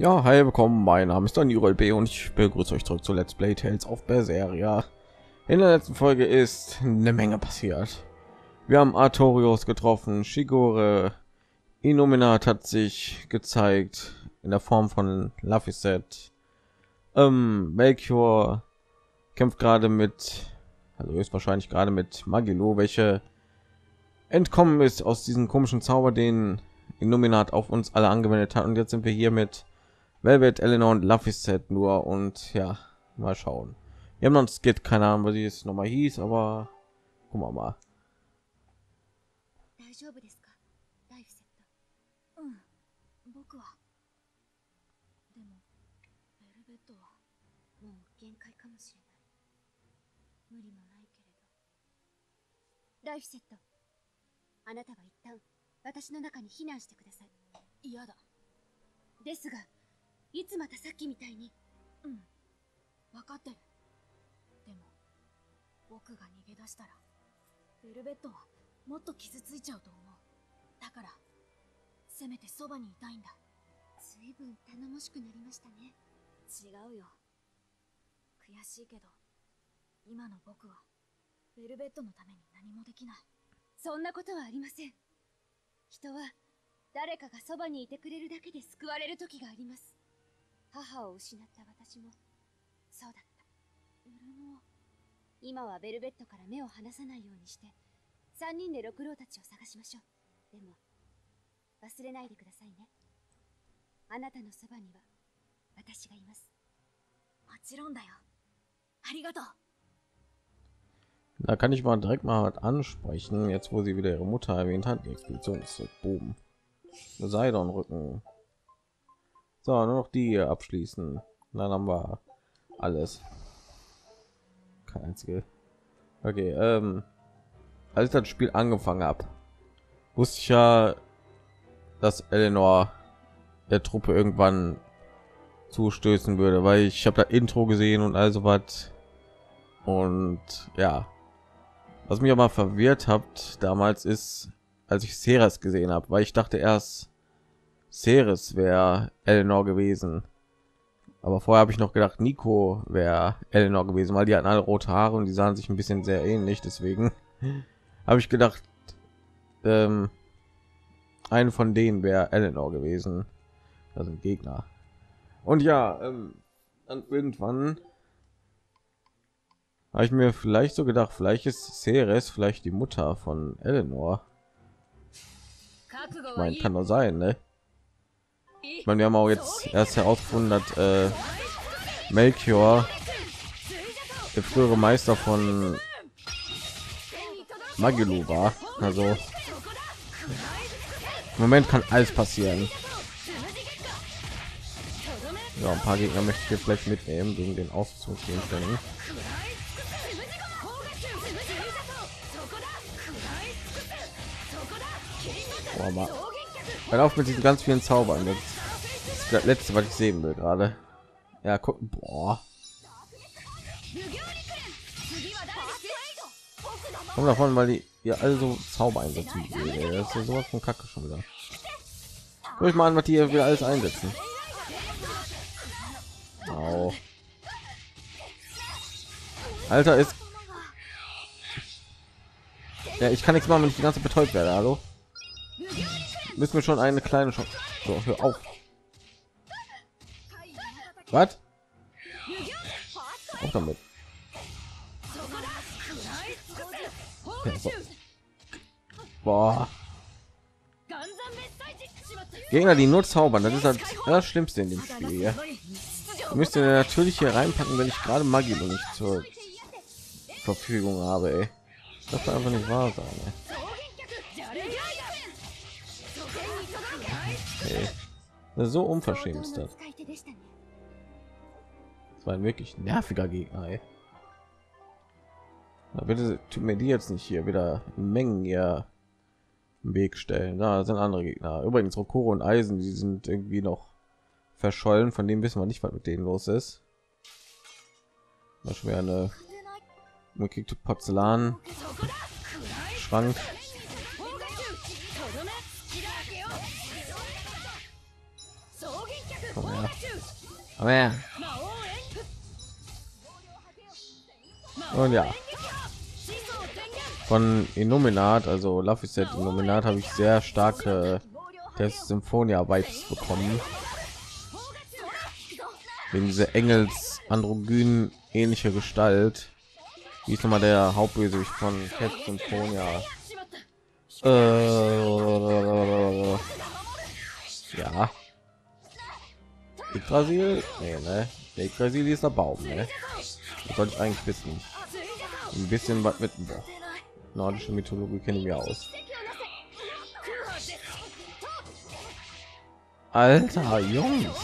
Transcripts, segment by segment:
Ja, hi, willkommen. Mein Name ist Daniel B und ich begrüße euch zurück zu Let's Play Tales auf Berseria. In der letzten Folge ist eine Menge passiert. Wir haben Artorios getroffen, Shigore, Innominat hat sich gezeigt in der Form von Laphicet. Ähm, Melchior kämpft gerade mit, also ist wahrscheinlich gerade mit Magilo, welche entkommen ist aus diesem komischen Zauber, den Illuminat auf uns alle angewendet hat. Und jetzt sind wir hier mit Velvet, Eleanor und Laphicet nur und ja, mal schauen. Wir haben noch ein Skit, keine Ahnung, was es noch mal hieß, aber gucken wir mal. 大丈夫ですかライフセットうん僕はでもベルベットはもう限界かもしれない無理もないけれどライフセットあなたは一旦私の中に避難してください嫌だですが いつまたさっきみたいに。うん。分かってる。でも僕が逃げ出したらベルベットはもっと傷ついちゃうと思う。だからせめてそばにいたいんだ。ずいぶん頼もしくなりましたね。違うよ。悔しいけど今の僕はベルベットのために何もできない。そんなことはありません。人は誰かがそばにいてくれるだけで救われる時があります母を失った私もそうだった俺も今はベルベットから目を離さないようにして3人で六郎たちを探しましょうでも忘れないでくださいねあなたのそばには私がいますもちろんだよありがとう Da kann ich mal direkt mal was ansprechen, jetzt wo sie wieder ihre Mutter erwähnt hat. Die Expedition ist zurück. Boom. Seidon Rücken. So, nur noch die hier abschließen. Dann haben wir alles. Kein einzige. Okay, ähm, als ich das Spiel angefangen habe, wusste ich ja, dass Eleanor der Truppe irgendwann zustößen würde, weil ich habe da Intro gesehen und also was. Und ja, was mich aber verwirrt habt damals ist, als ich Ceres gesehen habe, weil ich dachte erst, Ceres wäre Eleanor gewesen. Aber vorher habe ich noch gedacht, Nico wäre Eleanor gewesen, weil die hatten alle rote Haare und die sahen sich ein bisschen sehr ähnlich. Deswegen habe ich gedacht, ähm, eine von denen wäre Eleanor gewesen, also ein Gegner. Und ja, ähm, irgendwann habe ich mir vielleicht so gedacht, vielleicht ist Ceres vielleicht die Mutter von Eleanor. Ich meine, kann doch sein, ne? Ich meine, wir haben auch jetzt erst herausgefunden, dass äh, Melchior der frühere Meister von Magilu war. Also im Moment kann alles passieren. Ja, ein paar Gegner möchte ich hier vielleicht mitnehmen gegen den Auszugsgegenständen. Mal. Hör auf mit diesen ganz vielen Zaubern. Das ist das letzte, was ich sehen will gerade. Ja, gucken. Boah. Komm davon, weil die ja also Zauber einsetzen. Das ist ja sowas von Kacke schon wieder. Guck ich mal an, was die hier wieder alles einsetzen. Au. Alter ist. Ja, ich kann nichts machen, wenn ich die ganze betäubt werde. Hallo. Müssen wir schon eine kleine Chance. So, hör auf. Was? Auch damit. Ja. Boah. Gegner, die nur zaubern, das ist halt das Schlimmste in dem Spiel. Hier. Müsst ihr natürlich hier reinpacken, wenn ich gerade Magie noch nicht zur Verfügung habe. Ey. Das darf einfach nicht wahr sein. Ey. So unverschämt ist das. War ein wirklich nerviger Gegner. Ey. Na, bitte tut mir die jetzt nicht hier wieder Mengen ja Weg stellen. Da sind andere Gegner. Übrigens Rokoro und Eisen, die sind irgendwie noch verschollen. Von dem wissen wir nicht, was mit denen los ist. Das schwer eine Porzellan Schrank. Komm her. Komm her. Und ja. Von Illuminat, also Love is Dead Illuminat, habe ich sehr starke des Symphonia Vibes bekommen. Wegen diese Engels androgyn ähnliche Gestalt. Wie ist nochmal der Hauptbösewicht von Cat Symphonia? Äh, ja. Yggdrasil? Nee, ne? Der Yggdrasil ist der Baum, ne? Das sollte ich eigentlich wissen. Ein bisschen was mit nordische Mythologie kennen wir aus. Alter, Jungs,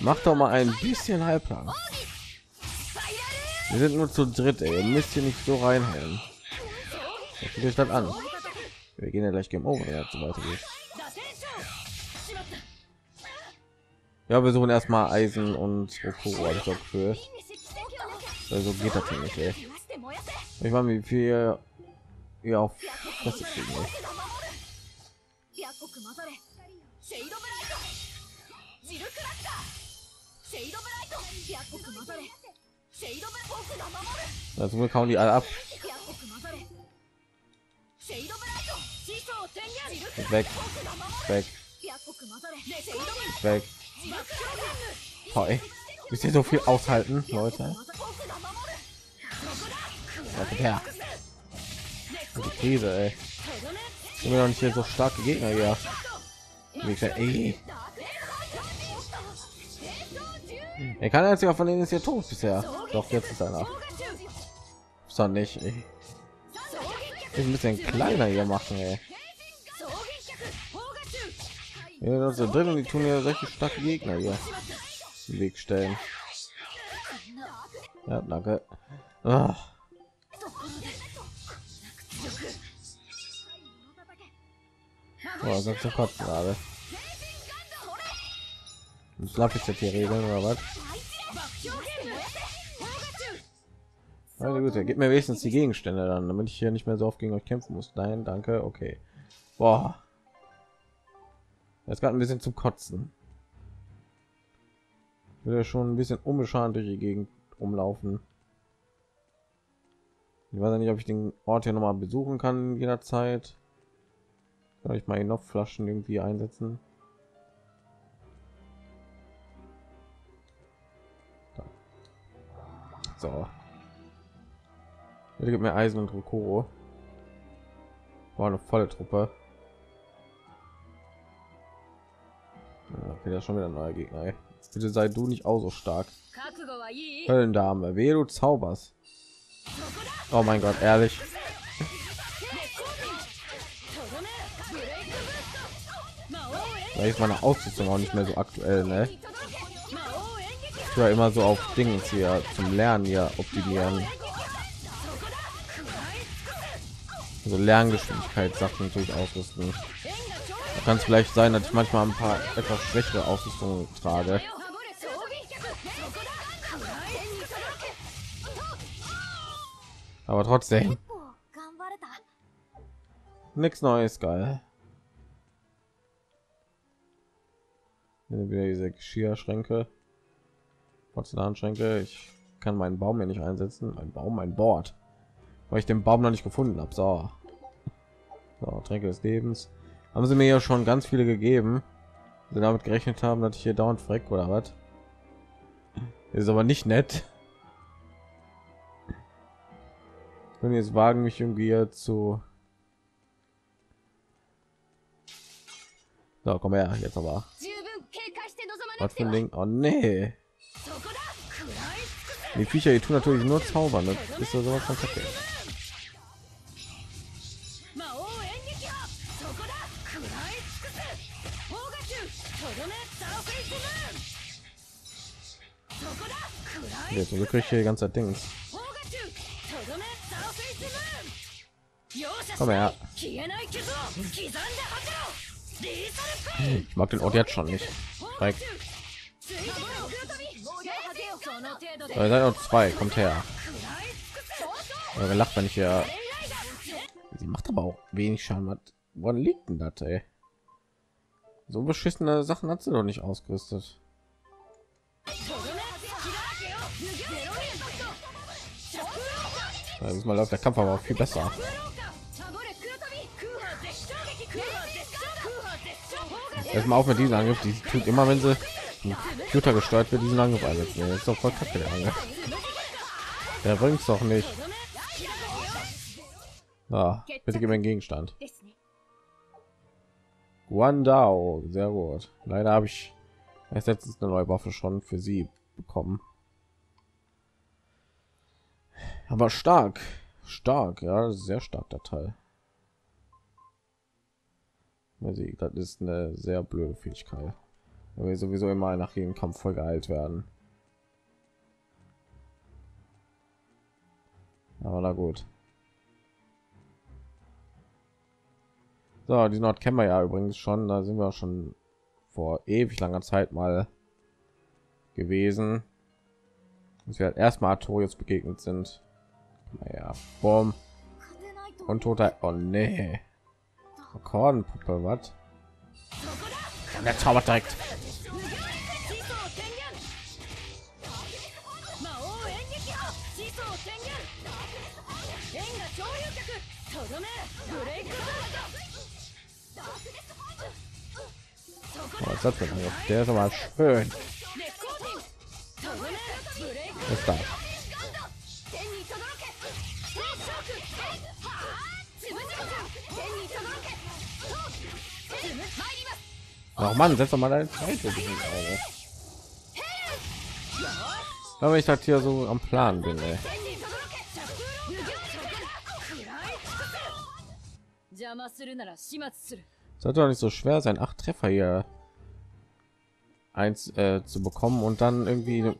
mach doch mal ein bisschen halblang. Wir sind nur zu dritt, ey. Ihr müsst hier nicht so. Guckt euch das an. Wir gehen ja gleich Game Over, ja, so weitergeht. Ja, wir suchen erstmal Eisen und Goku, habe ich das Gefühl. Also geht das nicht, ey. Ich meine, wie viel ihr auf das ist ey. Ja, zum Glück die alle ab. Weg. Weg. Weg. Ey. Wisst ihr so viel aushalten, Leute? Ja, die Krise, ey. Sind wir noch nicht hier so starke Gegner hier. Ey. Er kann jetzt ja von denen ist ja tot bisher. Doch jetzt ist er nach. Ist doch nicht. Ey. Ist ein bisschen kleiner hier machen. Ey. Ja, so drin und die tun ja solche starke Gegner hier im Weg stellen. Ja, danke. Oh. Oh, sonst kotzen gerade. Schlaf ich jetzt hier regeln oder was? Meine Güte, gib mir wenigstens die Gegenstände dann, damit ich hier nicht mehr so oft gegen euch kämpfen muss. Nein, danke, okay. Boah. Jetzt gerade ein bisschen zum Kotzen. Ich will ja schon ein bisschen unbeschadet durch die Gegend umlaufen. Ich weiß nicht, ob ich den Ort hier noch mal besuchen kann jederzeit. Kann ich mal noch Flaschen irgendwie einsetzen? So. Bitte gibt mir Eisen und Rokoro. War eine volle Truppe. Okay, das schon wieder ein neuer Gegner. Ey. Bitte sei du nicht auch so stark. Höllendame, wehe du zauberst. Oh mein Gott, ehrlich. Da ist meine Ausrüstung auch nicht mehr so aktuell, ne? Ich war immer so auf Dinge hier zum Lernen ja optimieren. Also Lerngeschwindigkeit Sachen natürlich ausrüsten. Kann es vielleicht sein, dass ich manchmal ein paar etwas schwächere Ausrüstung trage. Aber trotzdem. Nichts Neues, geil. wieder diese Geschirrschränke, Porzellanschränke. Ich kann meinen Baum ja nicht einsetzen. Ein Baum, ein Bord, weil ich den Baum noch nicht gefunden habe. So. so, Tränke des Lebens. Haben sie mir ja schon ganz viele gegeben. Sie damit gerechnet haben, dass ich hier dauernd freck oder was? Ist aber nicht nett. Wenn jetzt wagen mich irgendwie zu so, komm her jetzt aber was für ein Ding? Oh nee. Die Viecher die tun natürlich nur zaubern. Das ist ja sowas von kacke. Jetzt wirklich hier ganze Dings. Komm her. Ich mag den Ort jetzt schon nicht. Dreck. Ihr seid noch zwei, kommt her. Eure lacht wenn ich ja. Sie macht aber auch wenig Schaden. Wann liegt denn das, ey? So beschissene Sachen hat sie doch nicht ausgerüstet. Ja, diesmal läuft der Kampf aber viel besser. Erstmal auf mit diesem Angriff, die tut immer, wenn sie Computer gesteuert wird, diesen Angriff einsetzen. Das ist doch voll kacke, der Angriff. Der bringt's doch nicht. Ah, bitte gib mir einen Gegenstand. Guandao, sehr gut. Leider habe ich erst letztens eine neue Waffe schon für sie bekommen. Aber stark, stark, ja, sehr stark der Teil. Das ist eine sehr blöde Fähigkeit, weil wir sowieso immer nach jedem Kampf voll geheilt werden. Aber na gut. So, die Nord kennen wir ja übrigens schon. Da sind wir schon vor ewig langer Zeit mal gewesen. Dass wir halt erstmal Artorius begegnet sind. Naja, Boom. Und toter. Oh nee. Kornpuppe, was? Der zaubert direkt. Oh, das? Der ist aber schön. Ist das? Ach man, setz doch mal deine Zeit. Aber ich halt hier so am Plan bin, ey. Sollte doch nicht so schwer sein, acht Treffer hier eins äh, zu bekommen und dann irgendwie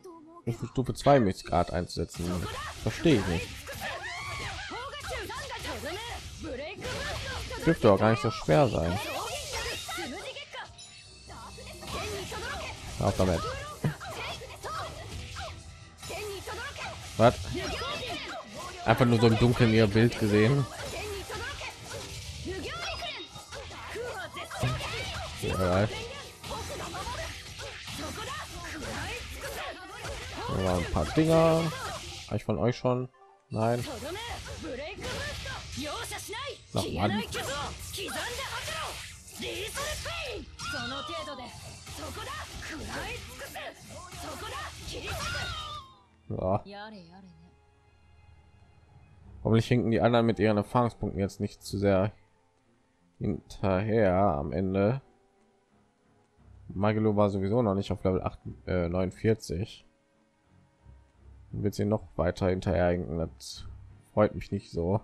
Stufe 2 mit Grad einzusetzen. Verstehe ich nicht. Dürfte auch gar nicht so schwer sein. Auf damit. Was? Einfach nur so im Dunkeln ihr Bild gesehen. Ja. Ein paar Dinger. Ich von euch schon? Nein. Noch. Ja. Hoffentlich hinken die anderen mit ihren Erfahrungspunkten jetzt nicht zu sehr hinterher am Ende. Magelo war sowieso noch nicht auf Level 8, äh, 49. Wird sie noch weiter hinterher hinken. Das freut mich nicht so.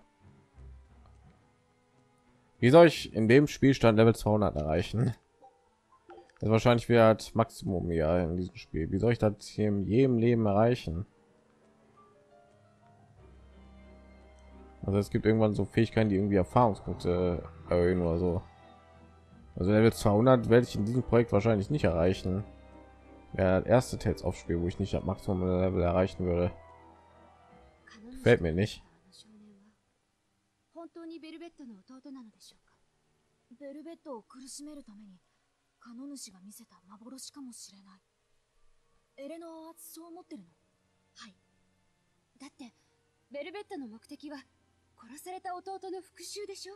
Wie soll ich in dem Spielstand Level 200 erreichen? Das wahrscheinlich wird Maximum ja in diesem Spiel. Wie soll ich das hier in jedem Leben erreichen? Also es gibt irgendwann so Fähigkeiten, die irgendwie Erfahrungspunkte erhöhen oder so. Also Level 200 werde ich in diesem Projekt wahrscheinlich nicht erreichen. Ja, das erste Tales aufspiel, wo ich nicht das Maximum Level erreichen würde. Fällt mir nicht. ベルベットを苦しめるために カノ主が見せた幻かもしれない。エレノアはそう思ってるの？はい。だってベルベットの目的は殺された弟の復讐でしょ？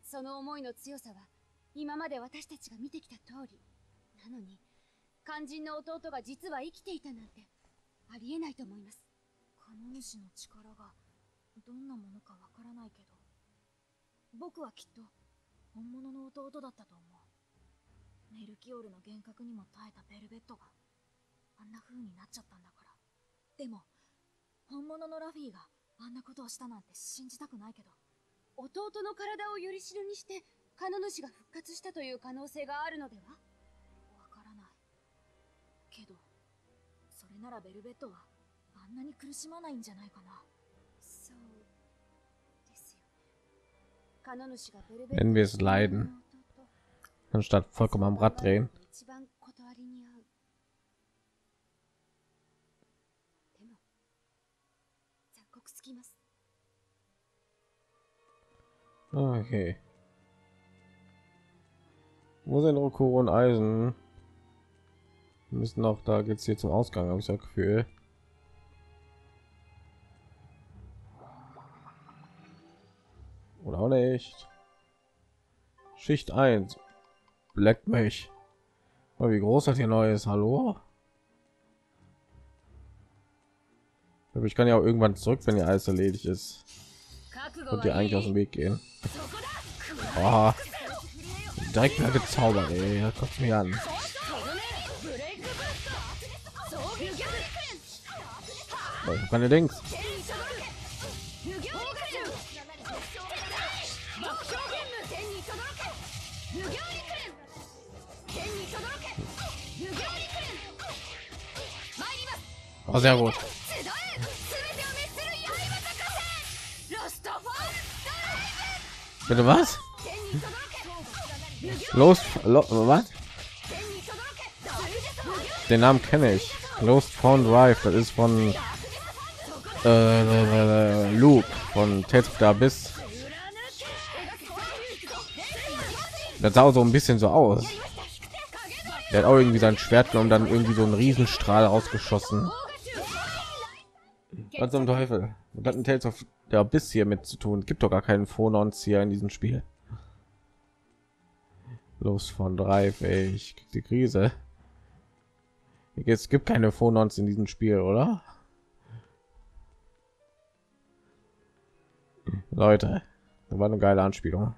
その思いの強さは今まで私たちが見てきた通り。なのに肝心の弟が実は生きていたなんてありえないと思います。カノ主の力がどんなものかわからないけど僕はきっと本物の弟だったと思うメルキオールの幻覚にも耐えたベルベットがあんな風になっちゃったんだから。でも本物のラフィーがあんなことをしたなんて信じたくないけど弟の体をよりしろにしてカノ主が復活したという可能性があるのでは？わからない。けどそれならベルベットはあんなに苦しまないんじゃないかな。そうですよね。カノ主がベルベット Wenn wir es leiden anstatt vollkommen am Rad drehen. Okay. Wo sind Rokuro und Eisen? Wir müssen auch da geht's hier zum Ausgang, habe ich das Gefühl. Oder auch nicht. Schicht 1. Black mich. Oh, wie groß hat hier neues? Hallo? Aber ich kann ja auch irgendwann zurück, wenn ihr alles erledigt ist. Und ihr eigentlich aus dem Weg gehen. Oh, direkt wieder gezaubert, ey. Das mir an. Oh, ich kann Dings. Oh, sehr gut. Bitte was? Los, lo, was? Den Namen kenne ich. Lost Found Drive, das ist von äh, Luke von Ted da bis. Das sah so ein bisschen so aus. Der hat auch irgendwie sein Schwert genommen, dann irgendwie so einen Riesenstrahl ausgeschossen. Was zum Teufel? Und ein Tales of der bis hier mit zu tun. Gibt doch gar keinen Phonons hier in diesem Spiel. Los von drei, ey, ich krieg die Krise. Es gibt keine Phonons in diesem Spiel, oder? Leute, das war eine geile Anspielung.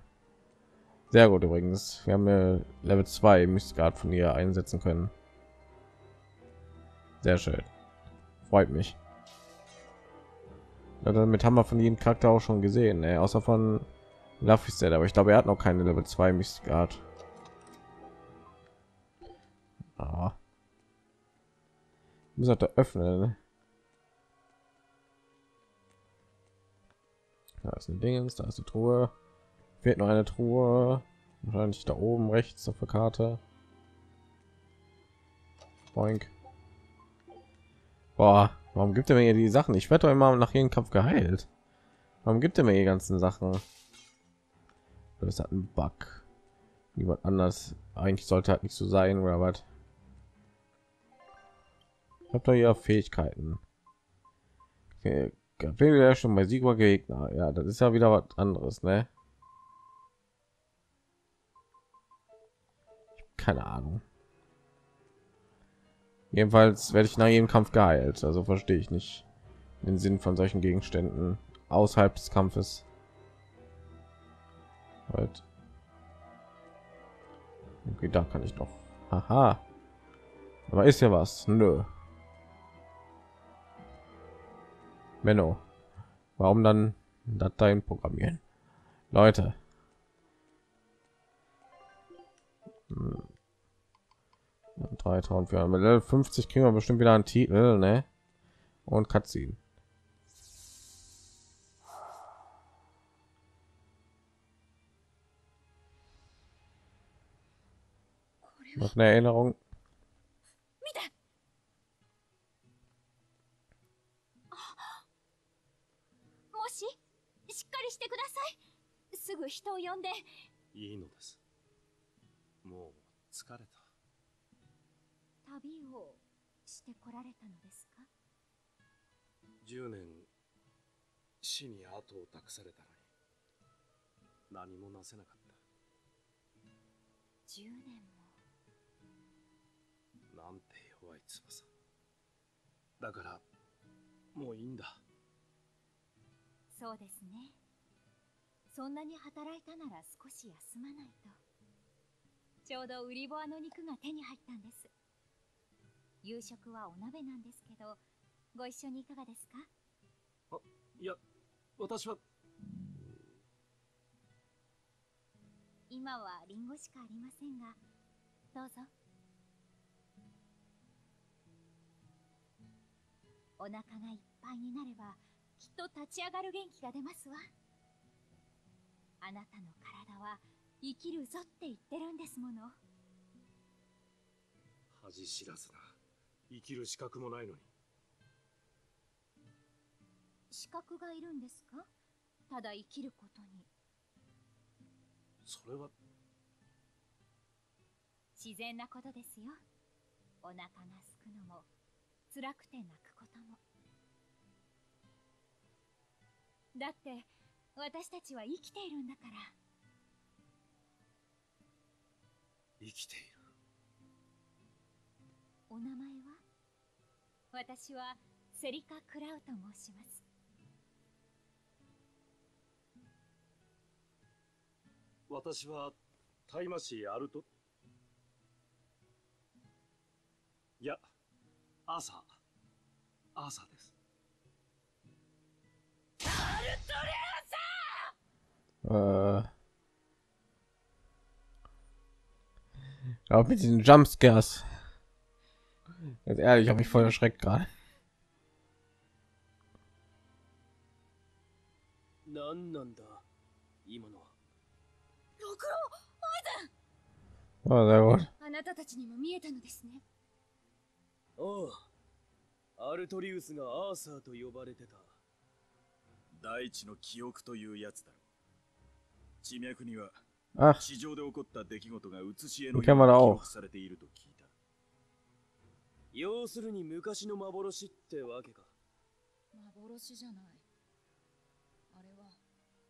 Sehr gut übrigens. Wir haben ja Level 2 Mistgard von ihr einsetzen können. Sehr schön. Freut mich. Ja, damit haben wir von jedem Charakter auch schon gesehen, ey. außer von Lafiset, aber ich glaube, er hat noch keine Level 2 Mistgard. Ah. Muss er öffnen. Da ist ein Ding, da ist eine Truhe. Fehlt noch eine Truhe. Wahrscheinlich da oben rechts auf der Karte. Boink. Boah, warum gibt er mir die Sachen? Ich werde doch immer nach jedem Kampf geheilt. Warum gibt er mir die ganzen Sachen? Das hat ein Bug. Niemand anders. Eigentlich sollte halt nicht so sein, oder was? Ich habe doch ja Fähigkeiten. Okay. ja schon bei Sieg Gegner. Ja, das ist ja wieder was anderes, ne? Keine Ahnung. Jedenfalls werde ich nach jedem Kampf geheilt. Also verstehe ich nicht den Sinn von solchen Gegenständen außerhalb des Kampfes. Halt. Okay, da kann ich doch. Aha. Aber ist ja was. Nö. Menno. Warum dann Dateien programmieren? Leute. Hm. 3400 mit Level 50 kriegen wir bestimmt wieder einen Titel, ne? Und Cutscene. Noch eine Erinnerung. す旅をしてこられたのですか10年死に後を託されたのに何もなせなかった10年もなんて弱い翼だからもういいんだそうですねそんなに働いたなら少し休まないとちょうどウリボアの肉が手に入ったんです夕食はお鍋なんですけどご一緒にいかがですか？あいや私は。今はリンゴしかありませんがどうぞ。お腹がいっぱいになればきっと立ち上がる元気が出ますわ。あなたの体は生きるぞって言ってるんですもの。恥知らずな生きる資格もないのに。資格がいるんですか？ただ生きることに。それは。自然なことですよ。お腹がすくのも。辛くて泣くことも。だって私たちは生きているんだから。生きている。お名前は？私はセリカ・クラウと申します私はタイマシーアルトいやアーサーアーサーです Äh. Ja, mit diesen Jumpscares. Ganz ehrlich, habe ich voll erschreckt gerade. Oh, sehr gut. 郎あなたたちにも見えたのですねああアルトリウスがアーサーと呼ばれてた大地の記憶というやつだろう地脈には地上で起こった出来事が写し絵のように記.録されていると聞いた要するに昔の幻ってわけか。幻じゃない。あれは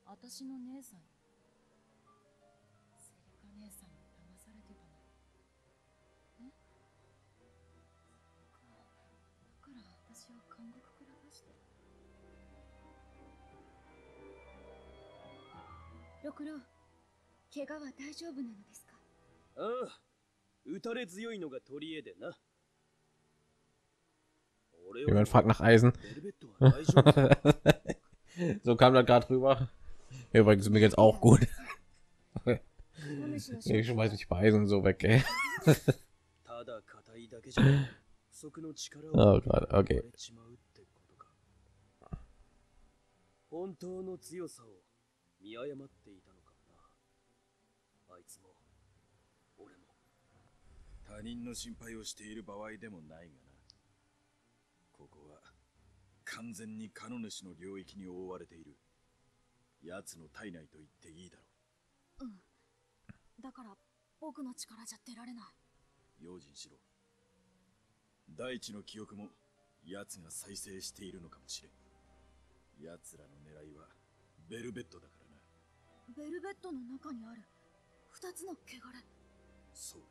私の姉さん。セリカ姉さんに騙されてたの。え？そっかだから私は監獄から出して。六郎怪我は大丈夫なのですか？ああ打たれ強いのが取り柄でな。俺 jemand fragt nach Eisen. ベルベットは大丈夫か so kam das gerade rüber. Übrigens mir jetzt auch gut. お主の Ich schmeiß mich bei Eisen so weg, ey. ただ硬いだけじゃ不足の力を Oh Gott, 割 okay. れちまうってことか本当の強さを見誤っていたのかもなあいつも俺も他人の心配をしている場合でもないがなここは 完全にカノ主の領域に覆われている。奴の体内と言っていいだろう。ん。だから僕の力じゃ出られない。う用心しろ。大地の記憶も奴が再生しているのかもしれん。奴らの狙いはベルベットだからな。ベルベットの中にある。二つの汚れ。そうだ。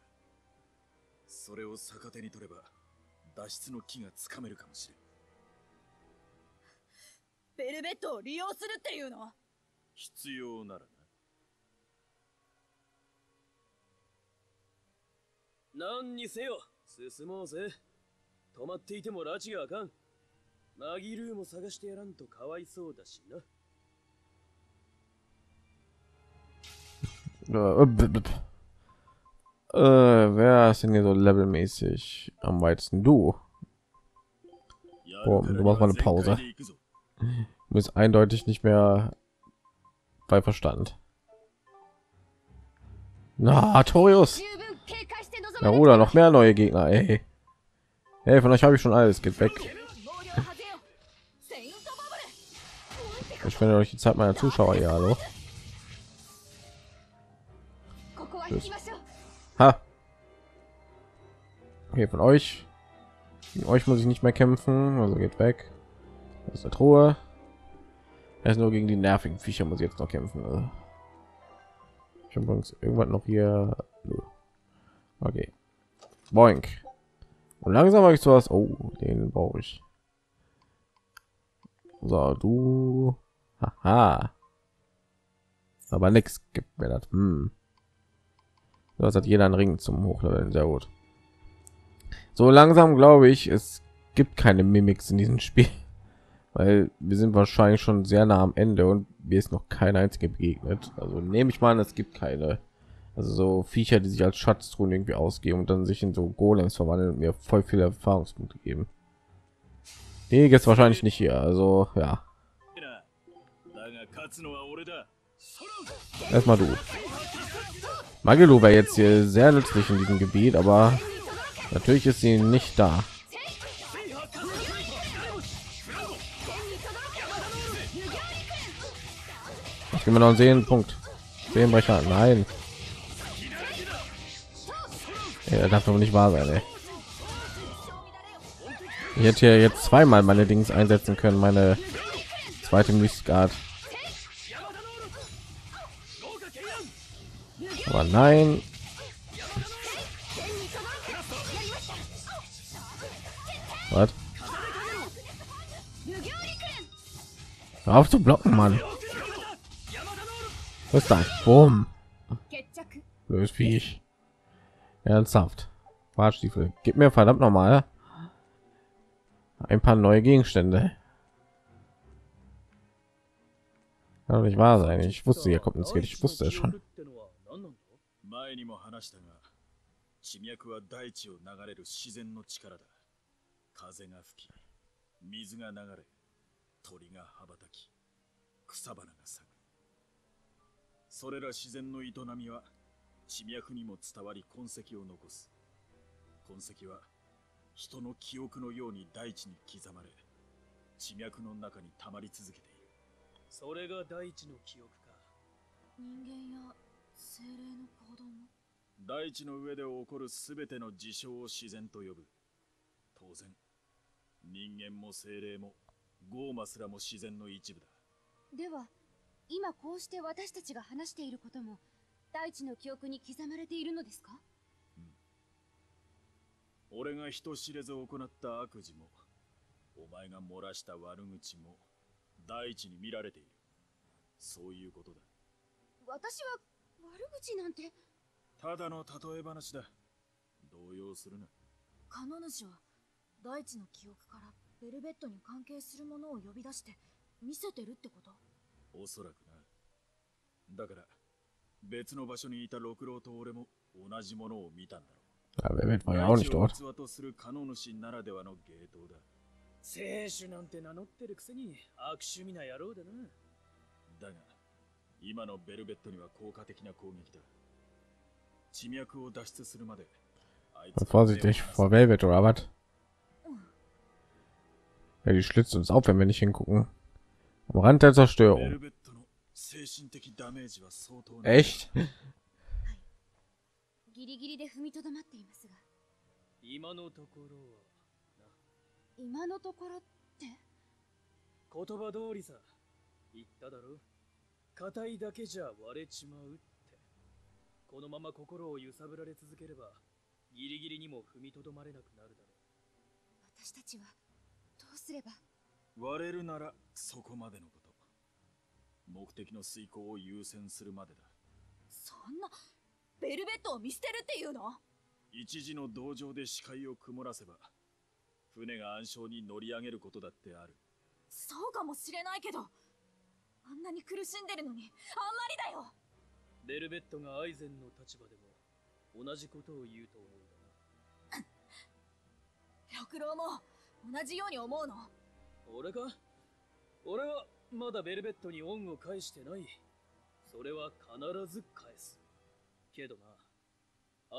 それを逆手に取れば脱出の木がつかめるかもしれんベルベットを利用するっていうの？必要ならな。何にせよ進もうぜ。止まっていても拉致があかん。マギルーも探してやらんとかわいそうだしな。Äh, äh, wer ist denn hier so levelmäßig am weitesten? Du. や Oh, るから du に machst は mal eine Pause? Du eindeutig nicht mehr bei Verstand. Na, Torius. Na, oder noch mehr neue Gegner, ey. Hey, von euch habe ich schon alles. Geht weg. Ich finde euch die Zeit meiner Zuschauer ja, hallo. Tschüss. Ha. Okay, von euch. Mit euch muss ich nicht mehr kämpfen, also geht weg. Das ist eine Truhe. Erst nur gegen die nervigen Viecher muss ich jetzt noch kämpfen. Also. Ich habe irgendwann noch hier. Okay. Boink. Und langsam habe ich sowas. Oh, den brauche ich. So, du. Haha. Aber nichts gibt mir das. Hm. Das hat jeder einen Ring zum Hochleveln. Sehr gut. So langsam glaube ich, es gibt keine Mimics in diesem Spiel, weil wir sind wahrscheinlich schon sehr nah am Ende und mir ist noch kein einziger begegnet. Also nehme ich mal an, es gibt keine. Also so Viecher, die sich als Schatztruhen irgendwie ausgeben und dann sich in so Golems verwandeln und mir voll viele Erfahrungspunkte geben. Die jetzt wahrscheinlich nicht hier, also ja. Erstmal du. Magelo wäre jetzt hier sehr nützlich in diesem Gebiet, aber natürlich ist sie nicht da. Ich will mal noch sehen, Punkt. Sehenbrecher, nein. Ja, darf doch nicht wahr sein, ey. Ich hätte hier jetzt zweimal meine Dings einsetzen können, meine zweite Mistgard. Aber nein. Hör auf zu blocken, Mann. Was ist das? Boom. 決着 Bös Viech. Ernsthaft. Bartstiefel. Gib mir verdammt nochmal ein paar neue Gegenstände. Kann doch nicht wahr sein. Ich wusste, hier kommt ins Geld. Ich wusste es schon. 前にも話したが地脈は大地を流れる自然の力だ風が吹き水が流れ 鳥が羽ばたき草花が咲く。それら自然の営みは地脈にも伝わり痕跡を残す。痕跡は人の記憶のように大地に刻まれ地脈の中に溜まり続けている。それが大地の記憶か。人間や精霊の行動も？大地の上で起こるすべての事象を自然と呼ぶ。当然人間も精霊もゴーマすらも自然の一部だ。では今こうして私たちが話していることも大地の記憶に刻まれているのですか？俺が人知れず行った悪事もお前が漏らした悪口も大地に見られている。そういうことだ。私は悪口なんて。ただの例え話だ。動揺するな。カノ主は大地の記憶からベルベットに関係するものを呼び出して見せてるってこと？おそらくな。だから別の場所にいた六郎と俺も同じものを見たんだろ Ja, wer wird う war ja auch nicht 大 dort. 地を器とするカノ主ならではの芸当だ。聖主なんて名乗ってるくせに悪趣味な野郎だな。だが今のベルベットには効果的な攻撃だ。地脈を脱出するまであいつ Vorsichtig vor Velvet oder was? Ja, die schlitzt uns auf, wenn wir nicht hingucken. Am Rand der ベル Zerstörung. ベットの精神的ダメージは相当な Echt? ギリギリで踏みとどまっていますが今のところは今のところって言葉通りさ。言っただろ硬いだけじゃ割れちまうってこのまま心を揺さぶられ続ければギリギリにも踏みとどまれなくなるだろう。私たちはうすれば。割れるならそこまでのこと。目的の遂行を優先するまでだ。そんなベルベットを見捨てるっていうの？一時の同情で視界を曇らせば船が暗礁に乗り上げることだってある。そうかもしれないけどあんなに苦しんでるのにあんまりだよ。ベルベットがアイゼンの立場でも同じことを言うと思うんだな。六郎も同じように思うの？俺か？俺はまだベルベットに恩を返してない。それは必ず返す。けどな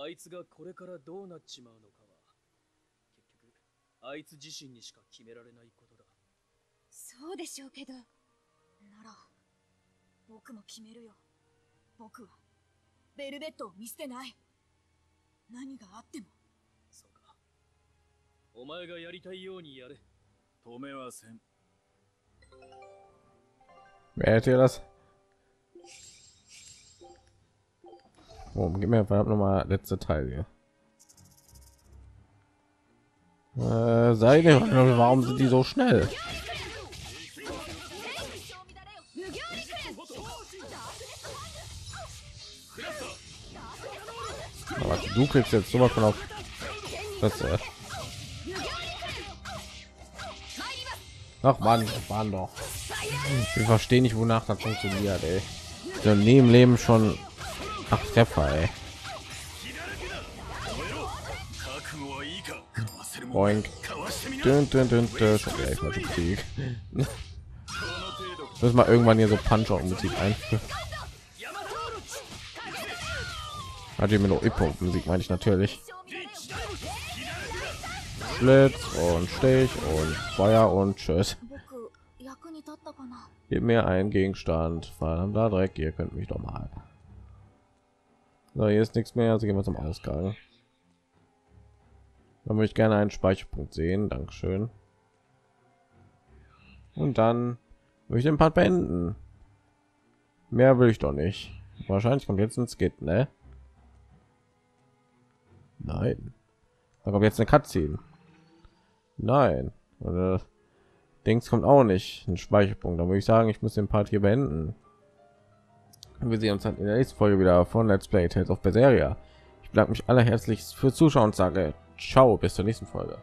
あいつがこれからどうなっちまうのかは結局あいつ自身にしか決められないことだ。そうでしょうけど。なら僕も決めるよ。僕はベルベットを見捨てない。何があってもお前がやりたいようにやれ止めはせん Wer hätte das? Oh, gib mir verdammt noch mal letzte Teil hier. Äh, Seide, warum sind die so schnell? Aber du kriegst jetzt sowas von auf. Das, äh Ach man, waren oh, doch. Ich verstehe nicht, wonach das funktioniert, ey. Ich nie im Leben schon acht Treffer, ey. Boink. Dün, dün, dün, dün. Müssen mal irgendwann hier so Punch-Out-Musik einführen. Hat mir noch Hip-Hop-Musik, meine ich natürlich. Schlitz und Stich und Feuer und Tschüss. Gib mir einen Gegenstand. Verdammter Dreck, ihr könnt mich doch mal. So, hier ist nichts mehr, also gehen wir zum Ausgang. Dann möchte ich gerne einen Speicherpunkt sehen. Dankeschön. Und dann möchte ich den Part beenden. Mehr will ich doch nicht. Wahrscheinlich kommt jetzt ein Skit, ne? Nein. Da kommt jetzt eine Cutscene. Nein. Oder Dings kommt auch nicht. Ein Speicherpunkt. Da würde ich sagen, ich muss den Part hier beenden. Wir sehen uns dann in der nächsten Folge wieder von Let's Play Tales of Berseria. Ich bedanke mich allerherzlichst fürs Zuschauen und sage ciao bis zur nächsten Folge.